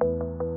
you